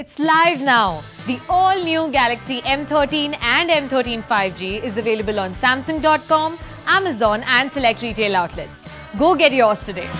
It's live now. The all new Galaxy M13 and M13 5G is available on Samsung.com, Amazon, and select retail outlets. Go get yours today.